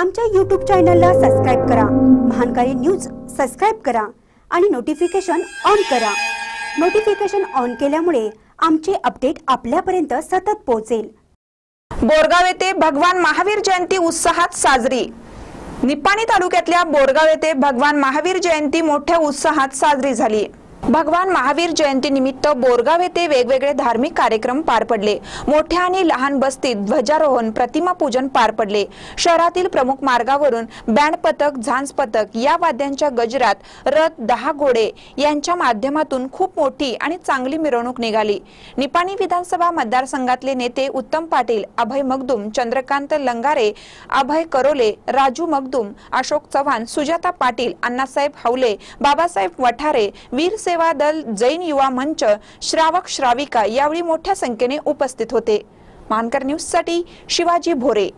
आमच्या यूट्यूब चॅनलला सबस्क्राईब करा. महानकारी न्यूज सबस्क्राईब करा आणि नोटिफिकेशन ऑन करा. नोटिफिकेशन ऑन केल्यामुळे आमचे अपडेट आपल्यापर्यंत सतत पोहोचेल. बोरगाव येथे भगवान महावीर जयंती उत्साहात साजरी. निपाणी तालुक्यातल्या बोरगाव येथे भगवान महावीर जयंती मोठ्या उत्साहात साजरी झाली. भगवान महावीर जयंती निमित्त बोरगाव येथे वेगवेगळे धार्मिक कार्यक्रम पार पडले. मोठ्या आणि लहान बस्तीत ध्वजारोहण प्रतिमा पूजन पार पडले. शहरातील प्रमुख मार्गावरून बँड पथक झांज पथक या वाद्यांच्या गजरात रथ दहा घोडे यांच्या माध्यमातून खूप मोठी आणि चांगली मिरवणूक निघाली. निपाणी विधानसभा मतदारसंघातले नेते उत्तम पाटील अभय मगदुम चंद्रकांत लंगारे अभय करोले राजू मगदुम अशोक चव्हाण सुजाता पाटील अण्णासाहेब हावले बाबासाहेब वठारे वीर सेवा दल जैन युवा मंच श्रावक श्राविका यावेळी मोठ्या संख्येने उपस्थित होते. मानकर न्यूजसाठी शिवाजी भोरे.